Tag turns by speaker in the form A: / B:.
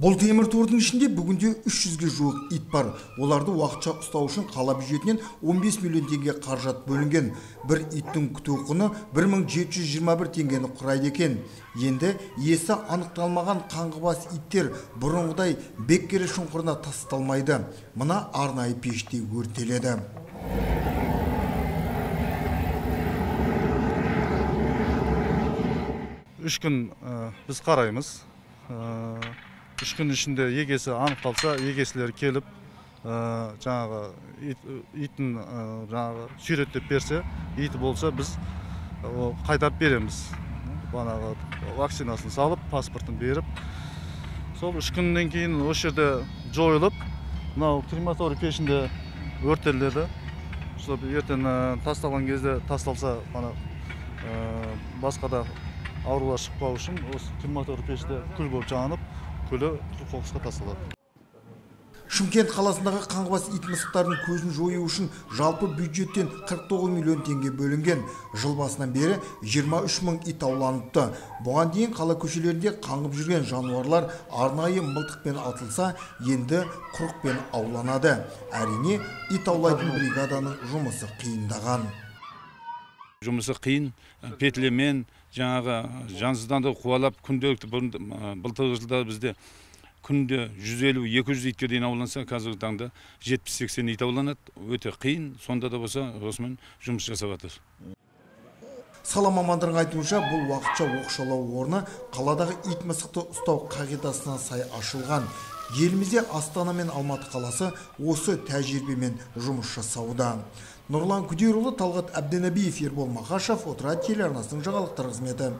A: бұл темір тордың ішінде бүгінде 300-ге жуық ит бар. Оларды уақытша ұстау үшін қала бюджетінен 15 миллион теңге қаражат бөлінген. Бір иттің күту құны 1721 теңгені құрайды екен. Енді иесі анықталмаған қаңғыбас иттер бұрынғыдай беккері шұңқырына тасталмайды. Мына арнайы пеште өртеледі.
B: Үш күн біз қараймыз. Үш күн ішінде егесі анықталса егесілер келіп жаңағы итін жаңағы сүйреттеп берсе иті болса біз қайтарып береміз. Бағанағы вакцинасын салып паспортын беріп сол үш күннен кейін осы жерде жойылып мынау крематорий пешінде өртеледі. Чтобы ертең тасталған кезде тасталса ана басқа да аурулар шықпау үшін осы крематорий пеште күл болып жанып күлі қоқысқа тасталады.
A: Шымкент қаласындағы қаңғыбас ит мысықтардың көзін жою үшін жалпы бюджеттен 49 миллион теңге бөлінген. Жыл басынан бері 23 мың ит ауланыпты. Бұған дейін қала көшелерінде қаңғып жүрген жануарлар арнайы мылтықпен атылса енді құрықпен ауланады. Әрине ит аулайтын бригаданың жұмысы қиындаған.
C: Жұмысы қиын. Петлемен жаңағы жансыздарды қуалап күнделікті былтырғы жылда бізде күнде 150-200 итке дейін ауланса қазіргі таңда 70-80 ит ауланады. Өте қиын. Сонда да болса осымен жұмыс жасап жатыр
A: сала мамандарының айтуынша бұл уақытша оқшаулау орны қаладағы ит мысықты ұстау қағидасына сай ашылған. Елімізде астана мен алматы қаласы осы тәжірибемен жұмыс жасауда. Нұрлан күдерұлы талғат әбдінәбиев ербол мақашев отырар телеарнасының жаңалықтар қызметі.